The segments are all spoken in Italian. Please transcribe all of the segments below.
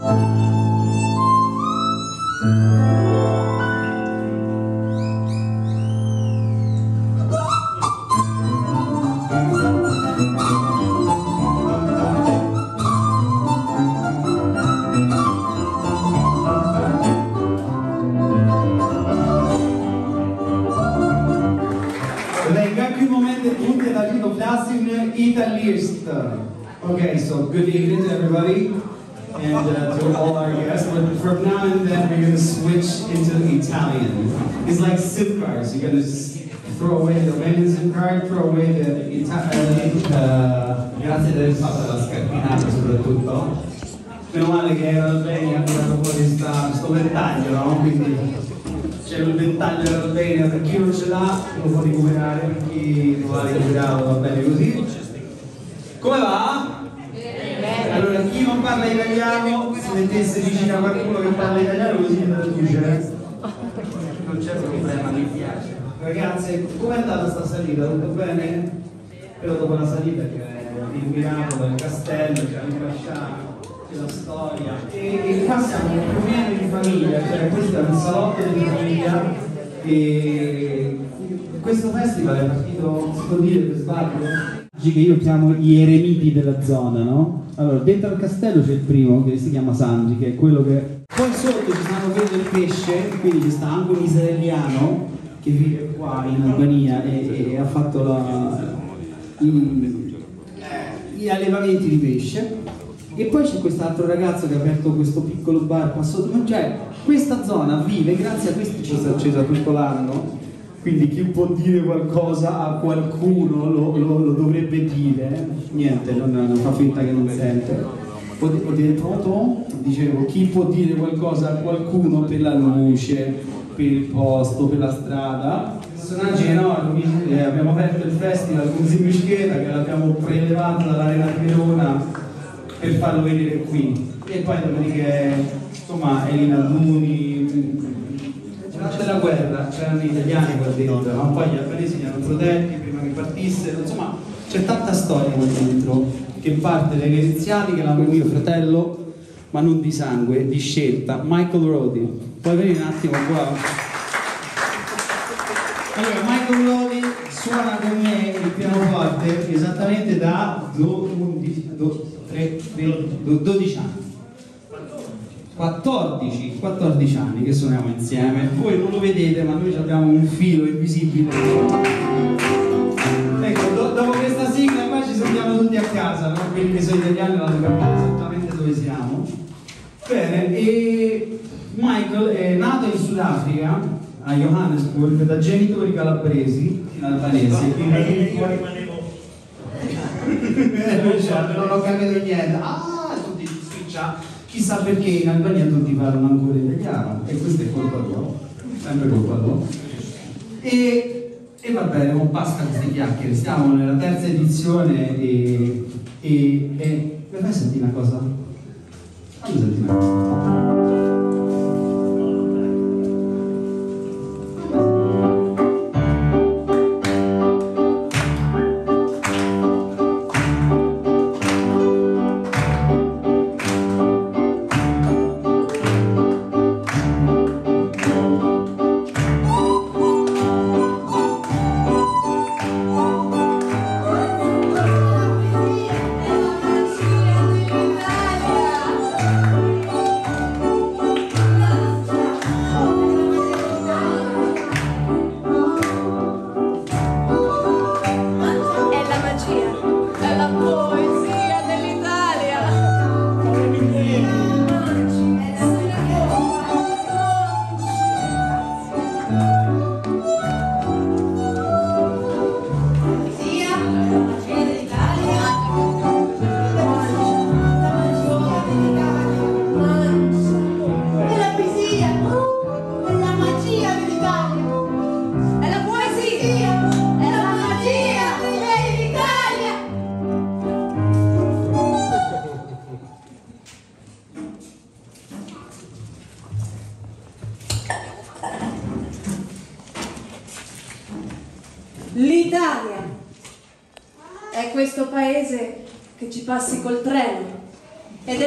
Música storia e, e qua siamo più di famiglia, cioè questo è un salotto di famiglia e questo festival è partito, si può dire per sbaglio? Che io chiamo gli eremiti della zona, no? Allora, dentro al castello c'è il primo che si chiama Sangi, che è quello che... Poi sotto ci stanno quelli del pesce, quindi ci sta anche un israeliano che vive qua in Albania e, e ha fatto la, i- gli allevamenti di pesce e poi c'è quest'altro ragazzo che ha aperto questo piccolo bar qua sotto, cioè questa zona vive grazie a questo ci sta accesa tutto l'anno, quindi chi può dire qualcosa a qualcuno lo, lo- lo dovrebbe dire, niente, non, non fa finta che non sente. Può dire pronto? Dicevo, chi può dire qualcosa a qualcuno per la luce, per il posto, per la strada? Personaggi enormi, eh, abbiamo aperto il festival con Zimischeta che l'abbiamo prelevato dall'arena di Verona per farlo vedere qui. E poi dopodiché, insomma, Elina Duni, durante la guerra c'erano gli italiani qua dentro, no? poi gli albanesi li hanno protetti prima che partissero, insomma c'è tanta storia qua dentro che parte dagli egiziani che l'hanno mio fratello, ma non di sangue, di scelta, Michael Rodi. Puoi venire un attimo qua? Allora, Michael Rodi suona con me il pianoforte esattamente da do- 11, do- tre- ve- do- 12 anni. 14, 14 anni che suoniamo insieme. Voi non lo vedete, ma noi abbiamo un filo invisibile. Ecco, do- dopo questa sigla qua ci sentiamo tutti a casa, no? Che sono italiani l'hanno capito esattamente dove siamo. Bene, e Michael è nato in Sudafrica, a Johannesburg, da genitori calabresi, in albanese. quindi poi- Eh, lui dice, non ho capito niente. Ah, tutti switcha. Chissà perché in Albania tutti parlano ancora italiano e questa è colpa tua, sempre colpa tua. E, e va bene, non basta queste chiacchiere, siamo nella terza edizione e, e, e mi fai sentire una cosa? Fammi sentire una cosa.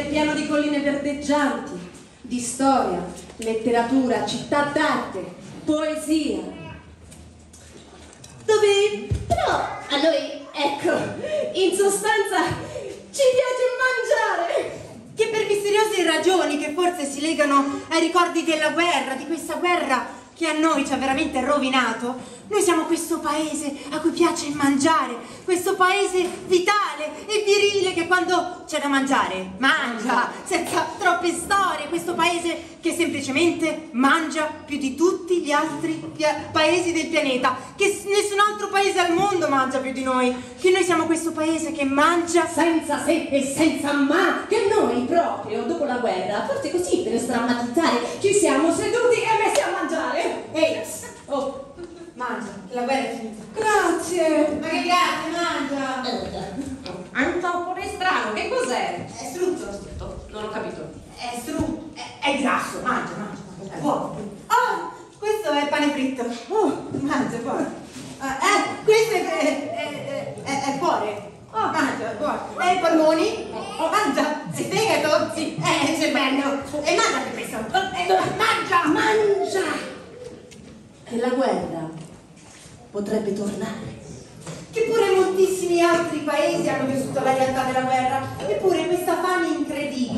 Pieno di colline verdeggianti, di storia, letteratura, città d'arte, poesia. Dove però a noi, ecco, in sostanza ci piace mangiare. Che per misteriose ragioni che forse si legano ai ricordi della guerra, di questa guerra che a noi ci ha veramente rovinato, noi siamo questo paese a cui piace mangiare, questo paese vitale e virile che quando c'è da mangiare mangia, senza troppe storie, questo paese che semplicemente mangia più di tutti gli altri paesi del pianeta, che nessun altro paese al mondo mangia più di noi, che noi siamo questo paese che mangia senza se e senza ma, che noi proprio dopo la guerra, forse così per strammatizzare, ci siamo seduti e messi a mangiare. Ehi, oh, Mangia, la guerra è finita. Grazie. Ma che grazie, mangia. È un sapore strano, che cos'è? È strutto. Strutto, non ho capito. È strutto, è, è grasso, mangia, mangia. È buono. Oh, questo è pane fritto. Oh, mangia, buono. Eh, questo è, è, è, è, cuore. Oh, mangia, buono. E i polmoni? Oh, mangia. Il fegato? Sì. Eh, c'è bello. E mangia anche questo. Eh, mangia, mangia. Che la guerra potrebbe tornare. Che pure moltissimi altri paesi hanno vissuto la realtà della guerra, eppure questa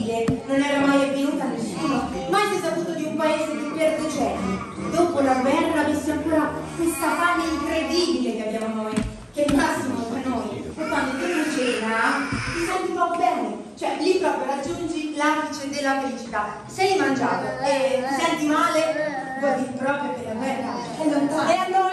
incredibile non era mai avvenuta a nessuno, mai si è saputo di un paese che per decenni, dopo la guerra, avesse ancora questa fame incredibile che abbiamo noi, che è il massimo per noi. E quando tu cena ti senti proprio bene, cioè lì proprio raggiungi l'apice della felicità. Sei mangiato e ti senti male, vuol dire proprio che la guerra è lontana.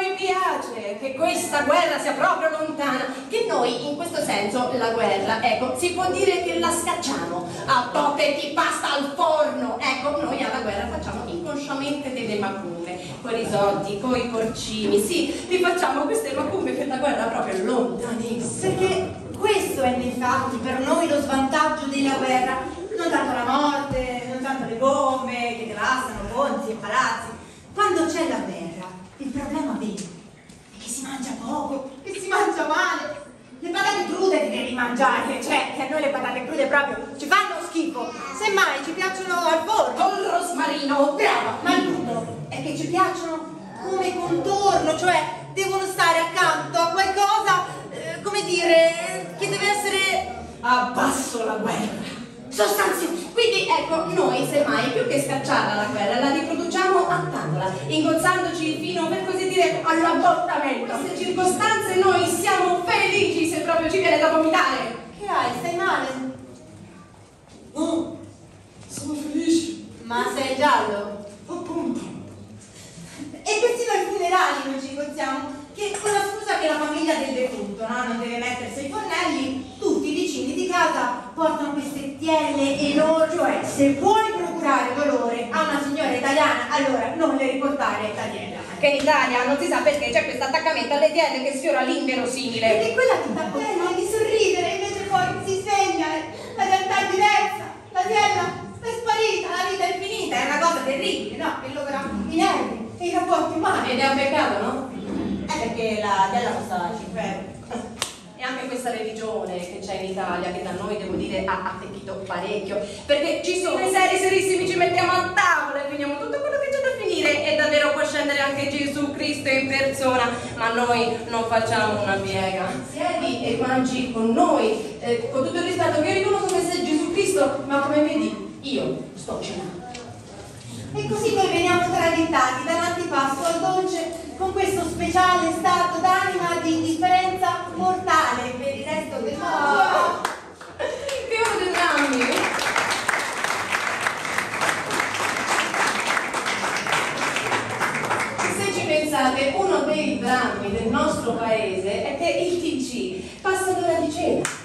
Piace che questa guerra sia proprio lontana, che noi in questo senso la guerra, ecco, si può dire che la scacciamo a toppe di pasta al forno. Ecco, noi alla guerra facciamo inconsciamente delle macumbe, con i risotti, con i porcini, sì, vi facciamo queste macumbe per la guerra proprio lontanissima. Perché questo è infatti per noi lo svantaggio della guerra, non tanto la morte, non tanto le bombe che devastano ponti e palazzi, quando c'è la guerra, il problema vero che si mangia poco, che si mangia male. Le patate crude ti devi mangiare, cioè che a noi le patate crude proprio ci fanno schifo. Semmai ci piacciono al forno. Con il rosmarino, brava! Ma il punto è che ci piacciono come contorno, cioè devono stare accanto a qualcosa, eh, come dire, che deve essere... Abbasso la guerra sostanzioso. Quindi ecco, noi semmai più che scacciarla la guerra, la riproduciamo a tavola, ingozzandoci fino per così dire all'abbottamento. In queste circostanze noi siamo felici se proprio ci viene da vomitare. Che hai? Stai male? No, sono felice. Ma sei giallo? Appunto. E persino ai funerali noi ci incontriamo che con la scusa che la famiglia del defunto no? non deve mettersi i fornelli, tutti i vicini di casa portano queste tielle enormi, cioè se vuoi procurare dolore a una signora italiana, allora non le riportare tiella. Che in Italia non si sa perché c'è questo attaccamento alle tielle che sfiora l'inverosimile. Perché quella che sta bene di sorridere, invece poi si sveglia, la realtà è diversa, la tiella è sparita, la vita è finita, è una cosa terribile, no? Che logra i nervi e i rapporti umani. Ed è un peccato, no? Perché la tela costa 5 euro. E anche questa religione che c'è in Italia, che da noi devo dire ha attecchito parecchio, perché ci sono i seri serissimi, ci mettiamo a tavola e finiamo tutto quello che c'è da finire e davvero può scendere anche Gesù Cristo in persona, ma noi non facciamo una piega. Siedi e mangi con noi, eh, con tutto il rispetto che io riconosco che sei Gesù Cristo, ma come vedi io sto cenando. E così noi veniamo traghettati dall'antipasto al dolce con questo speciale stato d'anima di indifferenza mortale per il resto del mondo. Oh, viva dei drammi! Se ci pensate, uno dei drammi del nostro paese è che il TG passa l'ora di cena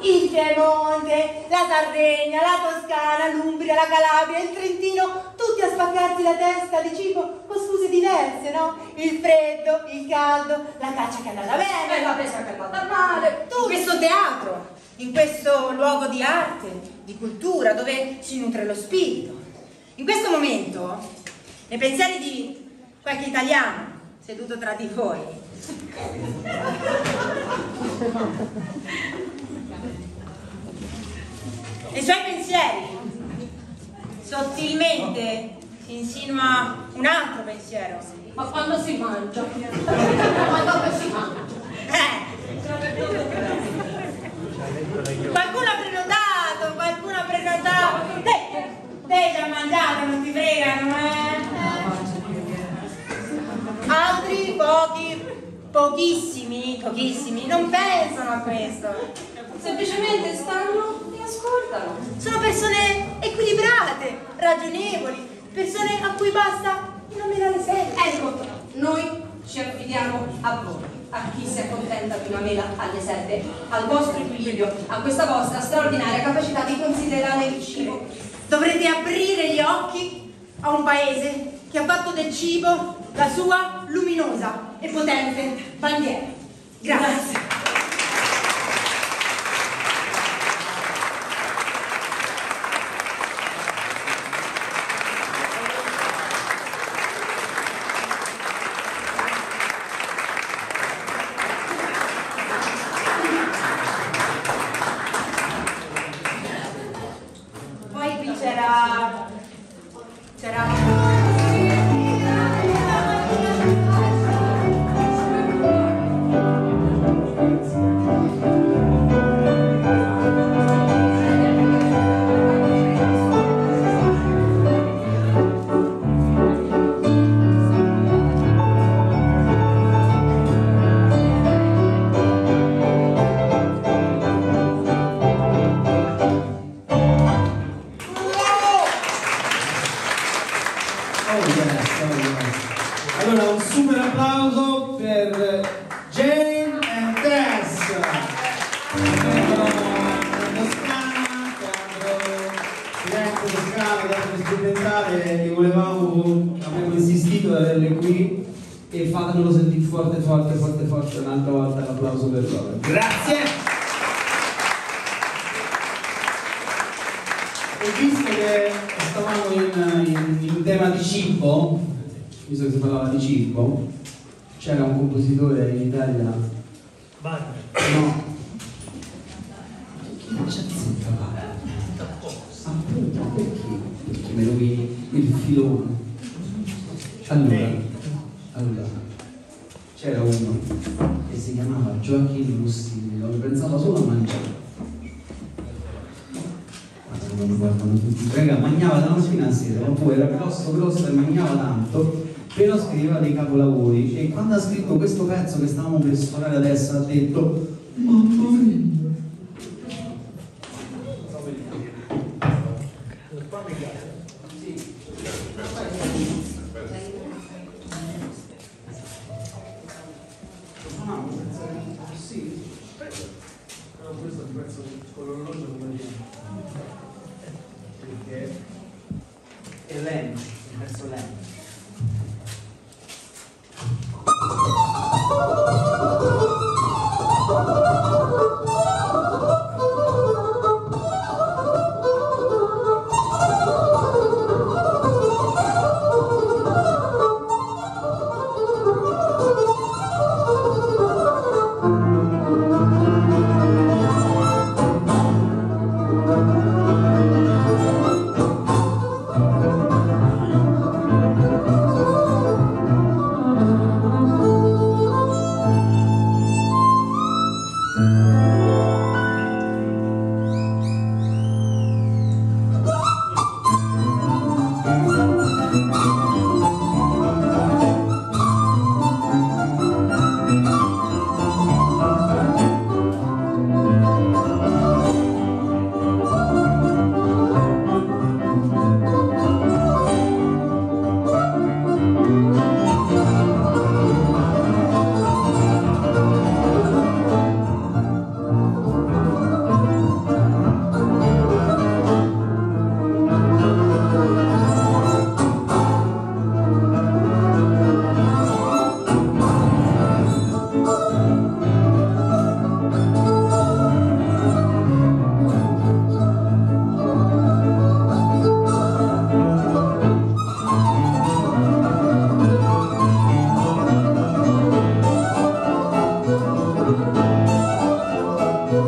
il Piemonte, la Sardegna, la Toscana, l'Umbria, la Calabria, il Trentino, tutti a spaccarsi la testa di cibo con scuse diverse, no? Il freddo, il caldo, la caccia che è andata bene, la pesca che è andata male, tu questo teatro, in questo luogo di arte, di cultura, dove si nutre lo spirito. In questo momento, nei pensieri di qualche italiano seduto tra di voi, nei suoi pensieri. Sottilmente si insinua un altro pensiero. Ma quando si mangia? Ma dove si mangia? Eh. Qualcuno ha prenotato, qualcuno ha prenotato. Te, te già mangiato, non ti fregano, eh? Altri, pochi, pochissimi, pochissimi, non pensano a questo. Semplicemente stanno ascoltano. Sono persone equilibrate, ragionevoli, persone a cui basta non menare serie. Ecco, noi ci affidiamo a voi, a chi si accontenta di una mela alle sette, al vostro equilibrio, a questa vostra straordinaria capacità di considerare il cibo. Dovrete aprire gli occhi a un paese che ha fatto del cibo la sua luminosa e potente bandiera. Grazie. Poi Rovini il filone. Allora, allora, c'era uno che si chiamava Gioacchino Mussini, lo pensava solo a mangiare. Ma non lo guardano tutti. Raga, mangiava da mattina a sera, oppure era grosso grosso e mangiava tanto, però scriveva dei capolavori e quando ha scritto questo pezzo che stavamo per suonare adesso ha detto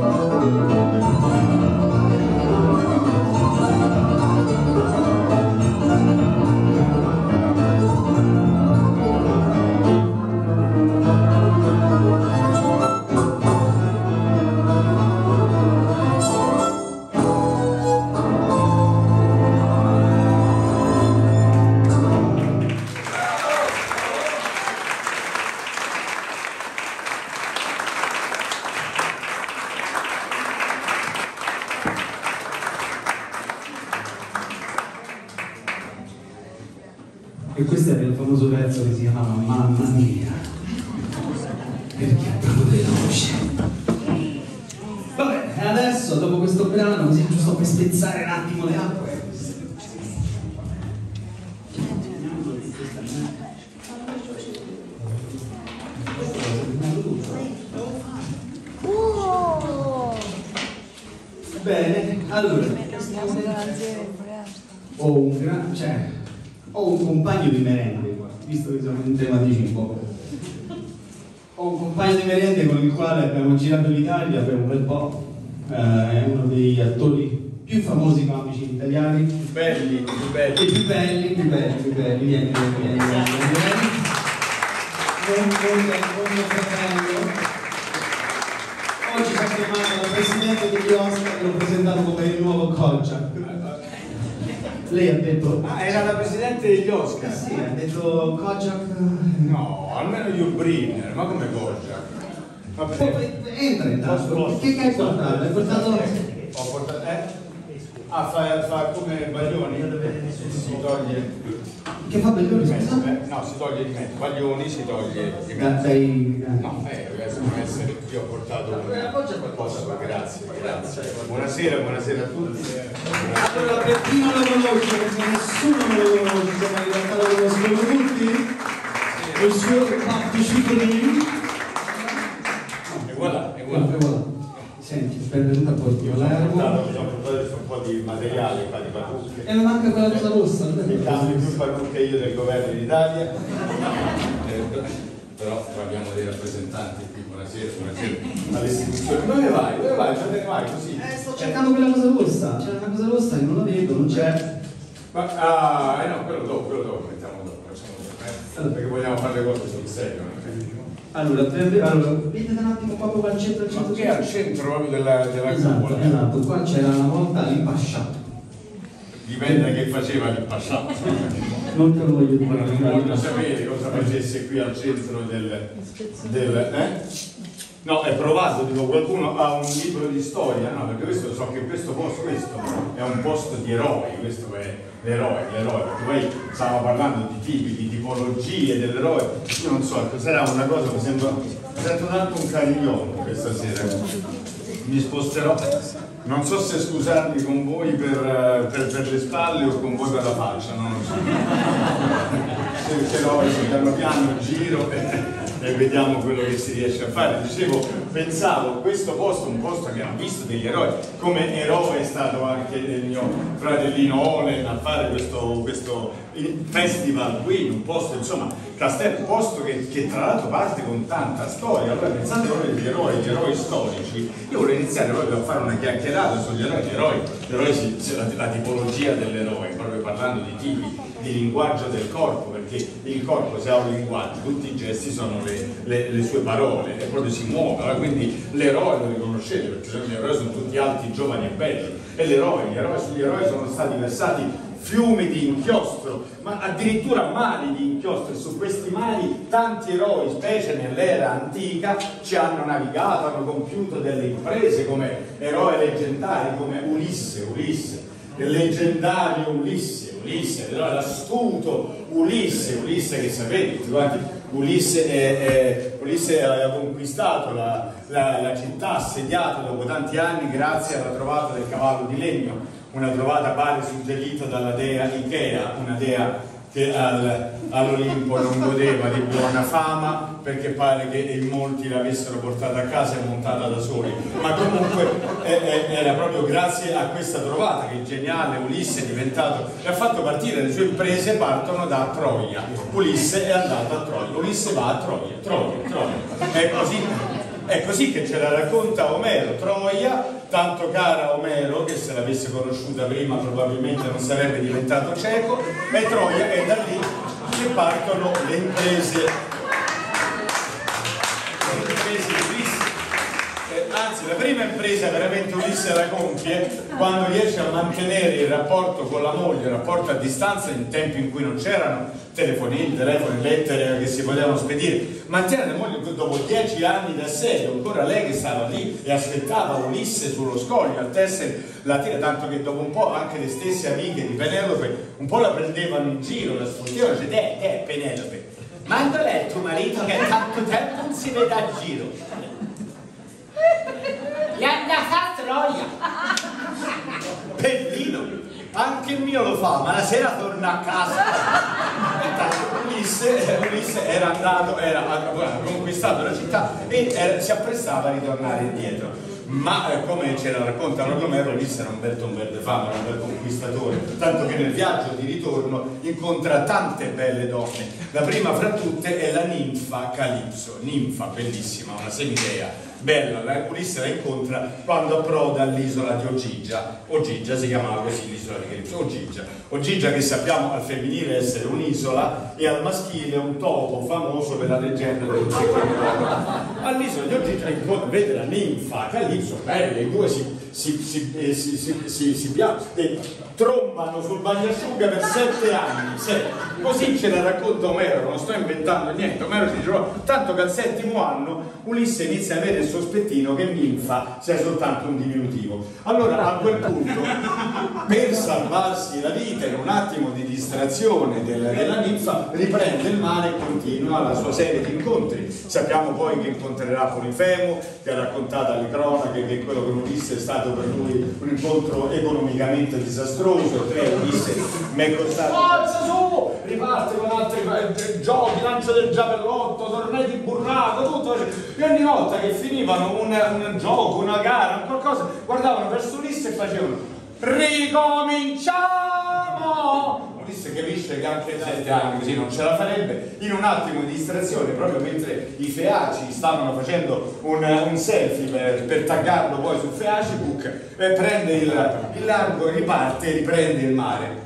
Thank you. Bel po', eh, è uno degli attori più famosi comici italiani, Più belli, più belli. più belli, più belli, più belli, vieni, vieni, vieni, non lo fratello. Oggi ci ha chiamato la Presidente degli Oscar e l'ho presentato come il nuovo Kojak. Lei ha detto... Ah, era la presidente degli Eh Oscar. sì, ha detto Kojak... No, almeno Hugh Brynner, ma come Kojak? Entra intanto, che, che hai portato? Hai portato... Ho portato, eh? Ah, fa, fa come Baglioni? Si toglie Che fa Baglioni, di mezzo, scusa? eh? No, si toglie di mezzo. Baglioni si toglie di mezzo. Dai... No, eh, deve essere, io ho portato una cosa, grazie, grazie. Buonasera, buonasera a tutti. Allora, per chi non lo conosce, perché nessuno me lo conosce, ma in realtà lo conoscono tutti, il suo Pap Cicolini. Guarda, guarda. Senti, benvenuta a Porto sono portato adesso un po' di materiale qua di parrucche. E mi manca quella cosa rossa, non è Mi vero? danno più parrucche io del governo d'Italia. Eh, però abbiamo dei rappresentanti qui, buonasera, buonasera alle istituzioni. Dove vai? Dove vai? Dove vai così? Eh, sto cercando quella cosa rossa, c'è una cosa rossa che non la vedo, non c'è. Ma, ah, eh no, quello dopo, quello dopo, mettiamo dopo, facciamo dopo, eh? Perché vogliamo fare le cose sul serio. non Allora, tre- allora, vedete un attimo proprio al centro, al Ma centro, che è al centro proprio della, della Esatto, cupola? esatto, qua c'era una volta l'impasciato. Dipende da che faceva passato. Non te lo voglio dire. Non voglio sapere cosa facesse qui al centro del... del eh? No, è provato, dico, qualcuno ha un libro di storia, no, perché questo so che questo posto, questo è un posto di eroi, questo è l'eroe, l'eroe, perché poi stavamo parlando di tipi, di tipologie dell'eroe, io non so, sarà una cosa, mi sembra, sento tanto un cariglione questa sera, mi sposterò, non so se scusarmi con voi per, per- per le spalle o con voi per la faccia, non lo so. Se però piano piano giro. e, e vediamo quello che si riesce a fare. Dicevo, pensavo, questo posto un posto che ha visto degli eroi, come eroe è stato anche il mio fratellino Olen a fare questo, questo festival qui, un posto, insomma, Castello, un posto che, che tra l'altro parte con tanta storia. Allora pensate proprio agli eroi, gli eroi storici. Io volevo iniziare proprio a fare una chiacchierata sugli eroi. Gli eroi, gli eroi la, la tipologia dell'eroe, proprio parlando di tipi di linguaggio del corpo, perché il corpo se ha un linguaggio, tutti i gesti sono le, le- le sue parole e proprio si muove, quindi l'eroe lo riconoscete, perché gli eroi sono tutti alti, giovani e belli, e l'eroe, gli eroi, sugli eroi sono stati versati fiumi di inchiostro, ma addirittura mari di inchiostro. E su questi mari tanti eroi, specie nell'era antica, ci hanno navigato, hanno compiuto delle imprese come eroi leggendari, come Ulisse, Ulisse, il leggendario Ulisse, Ulisse, l'eroe astuto Ulisse, Ulisse che sapete tutti quanti, Ulisse, è- è- Ulisse aveva conquistato la, la- la città, assediata dopo tanti anni grazie alla trovata del cavallo di legno, una trovata pare suggerita dalla dea Ikea, una dea che al- all'Olimpo non godeva di buona fama perché pare che in molti l'avessero portata a casa e montata da soli, ma comunque eh, eh, era proprio grazie a questa trovata che il geniale Ulisse è diventato e ha fatto partire le sue imprese partono da Troia. Ulisse è andato a Troia, Ulisse va a Troia, Troia, Troia. È così è così che ce la racconta Omero, Troia, tanto cara Omero che se l'avesse conosciuta prima probabilmente non sarebbe diventato cieco, e Troia è da lì che partono le imprese. Eh, anzi, la prima impresa veramente Ulisse la compie quando riesce a mantenere il rapporto con la moglie, il rapporto a distanza in tempi in cui non c'erano telefonini, telefoni, lettere che si potevano spedire. La moglie dopo dieci anni d'assedio, ancora lei che stava lì e aspettava Ulisse sullo scoglio, al tessere la tira, tanto che dopo un po' anche le stesse amiche di Penelope un po' la prendevano in giro, la sfruttavano, cioè, te, te, Penelope, ma dov'è tuo marito che tanto tempo non si vede a giro? Gli è andata a Troia. Bellino, anche il mio lo fa, ma la sera torna a casa. Ulisse, Ulisse era andato, era, aveva conquistato la città e era, si apprestava a ritornare indietro. Ma eh, come ce la racconta Romero, Ulisse era un bel tomberde fama, era un bel conquistatore, tanto che nel viaggio di ritorno incontra tante belle donne. La prima fra tutte è la ninfa Calipso, ninfa bellissima, una semidea bella, la Ulisse la incontra quando approda all'isola di Ogigia. Ogigia si chiamava così l'isola di Calipso, Ogigia. Ogigia che sappiamo al femminile essere un'isola e al maschile un topo famoso per la leggenda del All'isola di Ogigia incontra, vede la ninfa Calipso, belle, i due si, si, si, eh, si, si, si, si eh, trombano sul bagnasciuga per sette anni. Sette. Così ce la racconta Omero, non sto inventando niente. Omero ci dice, tanto che al settimo anno Ulisse inizia a avere sospettino che ninfa sia soltanto un diminutivo. Allora a quel punto, per salvarsi la vita in un attimo di distrazione del, della ninfa, riprende il mare e continua la sua serie di incontri. Sappiamo poi che incontrerà Polifemo, che ha raccontato alle cronache che quello che Ulisse è stato per lui un incontro economicamente disastroso, tre Ulisse mi è costato... Forza su! Riparte con altri giochi, lancia del giavellotto, tornei di burrato, tutto. E ogni volta che finivano un, un gioco, una gara, un qualcosa, guardavano verso Ulisse e facevano ricominciamo! Ulisse capisce che anche sette anni così non ce la farebbe, in un attimo di distrazione, proprio mentre i feaci stavano facendo un, un selfie per, per, taggarlo poi su Facebook, eh, prende il, il largo, riparte e riprende il mare.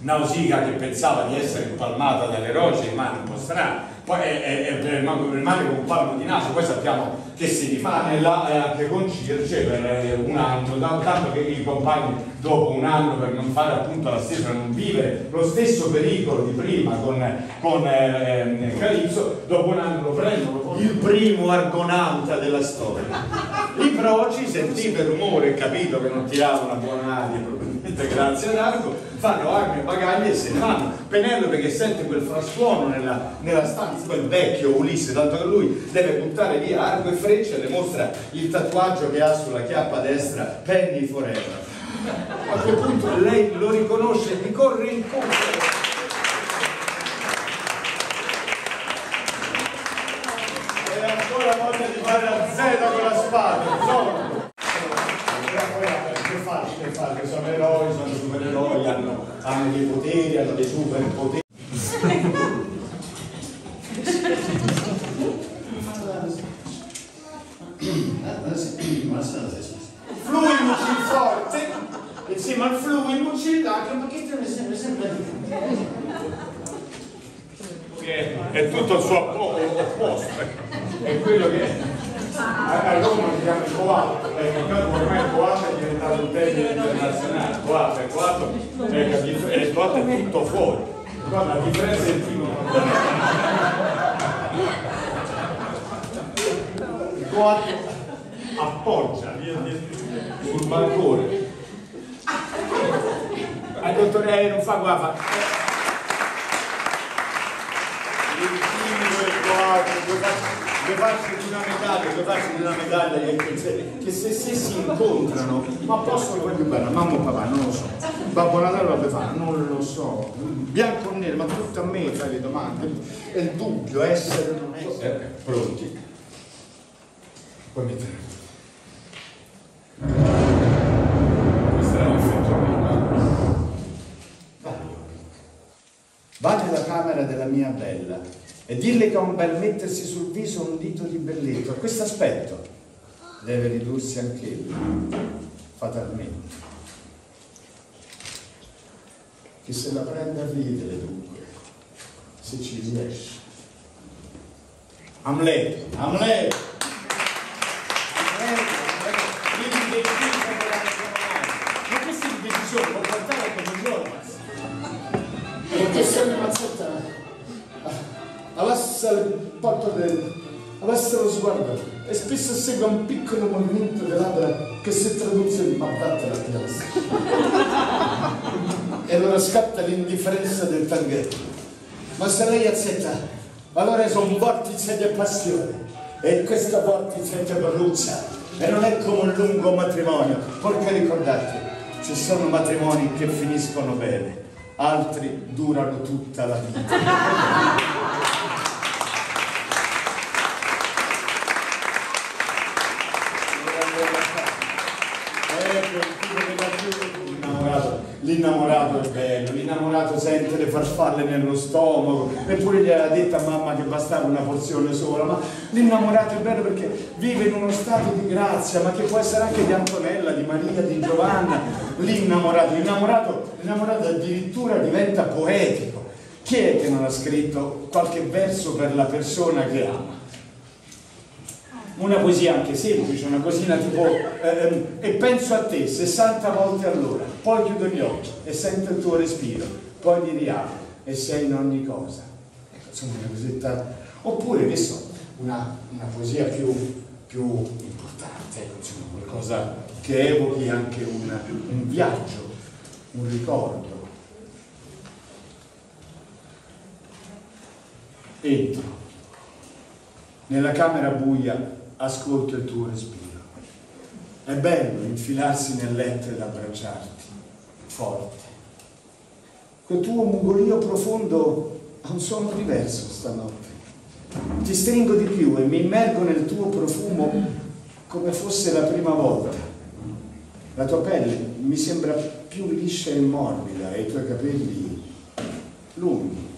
Nausicaa che pensava di essere impalmata dalle rocce, in mano un po' strane, poi è, è, è, rimane con un palmo di naso, poi sappiamo che si là e anche con Circe per un anno, tanto che i compagni dopo un anno per non fare appunto la stessa, non vivere lo stesso pericolo di prima con, con eh, Calipso, dopo un anno lo prendono il primo argonauta della storia. I proci, sentito il rumore capito che non tiravano una buona aria, probabilmente grazie ad Argo, fanno armi e bagagli e se ne vanno. Penelope che sente quel frastuono nella, nella stanza, quel vecchio Ulisse, tanto che lui deve buttare via arco e freccia le mostra il tatuaggio che ha sulla chiappa destra, Penny Forever. A quel punto lei lo riconosce e gli corre incontro. Ancora voglia di fare la Z con la spada, facile, è facile, sono eroi, sono supereroi, hanno, hanno dei poteri, hanno dei superpoteri. Fluimuci forte, insieme al fluimuci anche un pochettino mi sembra sempre che è tutto il suo opposto, è quello che a Roma si chiama il coatto, ormai il coatto diventato un termine internazionale, coatto è coatto, ecco, il coatto è tutto fuori, la differenza è il tipo il coatto appoggia sul bancone al dottore eh, non fa guapa il chimico del coatto due parti di una medaglia, due parti di una medaglia che, se, se, si incontrano, ma possono poi più bella, mamma o papà, non lo so. Babbo Natale la Befana, non lo so. Bianco o nero, ma tutto a me fai le domande. È il dubbio, essere o non essere. Eh, pronti? Poi mettere. Questa era l'effetto Va nella camera della mia bella e dirle che ha un bel mettersi sul viso un dito di belletto. A questo aspetto deve ridursi anche lui, fatalmente. Che se la prende a ridere dunque, se ci riesce. Amleto, Amleto, lo sguardo e spesso segue un piccolo movimento di labbra che si traduce in patate la piazza. e allora scatta l'indifferenza del tanghetto. Ma se lei accetta, allora è un vortice di passione e questo vortice che brucia e non è come un lungo matrimonio, perché ricordate, ci sono matrimoni che finiscono bene, altri durano tutta la vita. L'innamorato è bello, l'innamorato sente le farfalle nello stomaco, eppure gli aveva detto a mamma che bastava una porzione sola, ma l'innamorato è bello perché vive in uno stato di grazia, ma che può essere anche di Antonella, di Maria, di Giovanna, l'innamorato, l'innamorato, l'innamorato addirittura diventa poetico. Chi è che non ha scritto qualche verso per la persona che ama? Una poesia anche semplice, una cosina tipo ehm, e penso a te 60 volte all'ora, poi chiudo gli occhi e sento il tuo respiro, poi mi riapro e sei in ogni cosa. Ecco, insomma, una cosetta, oppure che so, una, una poesia più, più importante, ecco, insomma, qualcosa che evochi anche un, un viaggio, un ricordo. Entro nella camera buia ascolto il tuo respiro. È bello infilarsi nel letto ed abbracciarti, forte. Quel tuo mugolio profondo ha un suono diverso stanotte. Ti stringo di più e mi immergo nel tuo profumo come fosse la prima volta. La tua pelle mi sembra più liscia e morbida e i tuoi capelli lunghi,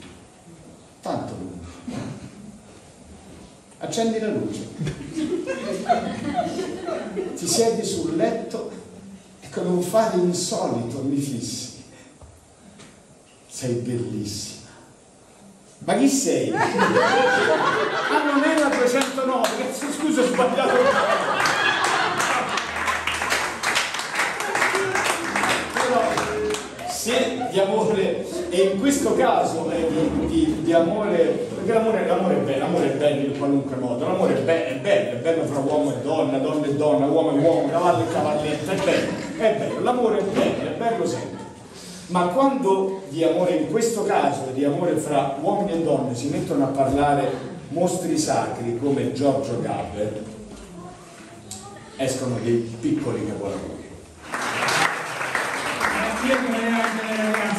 tanto lunghi. Accendi la luce. Ti siedi sul letto e con un fare insolito mi fissi. Sei bellissima. Ma chi sei? Ah, non è la 209, scusa, ho sbagliato. Di amore, e in questo caso è di, di, di amore, perché l'amore, l'amore, è bello, l'amore è bello in qualunque modo, l'amore è, be è bello, è bello fra uomo e donna, donna e donna, uomo e uomo, cavallo e cavalletta, è bello, è bello, l'amore è bello, è bello sempre. Ma quando di amore, in questo caso, di amore fra uomini e donne si mettono a parlare mostri sacri come Giorgio Gaber, escono dei piccoli capolavori.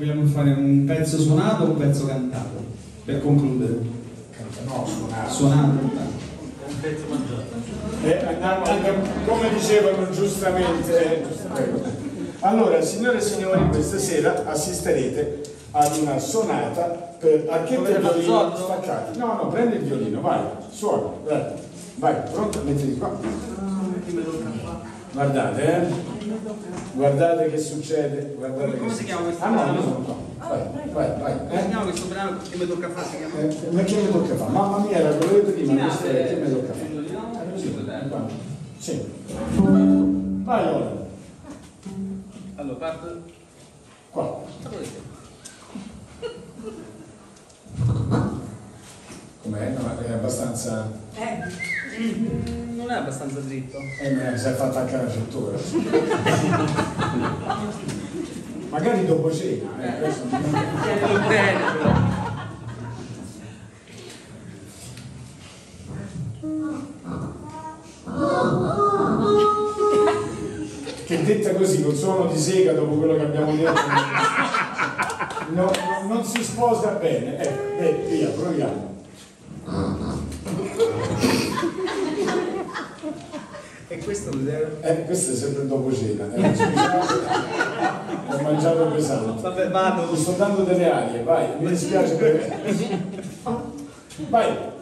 vogliamo fare un pezzo suonato o un pezzo cantato? Per concludere? No, suonato. Suonato. Un pezzo mangiato. Eh, come dicevano giustamente, eh, allora signore e signori questa sera assisterete ad una sonata per archetto e violino staccati no no prendi il violino vai suona vai, vai pronto? Mettiti qua. Guardate eh guardate che succede guardate Come, come che si chiama questo ah no brano? io sono qua vai vai vai Come si eh? chiama questo brano che mi tocca fare? Si chiama? Eh, ma che mi tocca fare? Mamma mia, era quello di prima, Tina, questo è che mi tocca fare? eh, Sì, eh. Sì. Vai ora, Allora, parto. qua. Com'è? No, è abbastanza... Mm, Non è abbastanza dritto. Eh, me si è fatta anche la cintura. Magari dopo cena, eh, adesso non- Tienilo bene, però. che detta così, con suono di sega dopo quello che abbiamo detto, no, no, non si sposa bene. Eh, beh, via, proviamo. Questo? Eh, questo è sempre dopo cena. Eh, ho mangiato pesante. Vabbè, vado. Mi sto dando delle arie, vai, mi dispiace per Vai.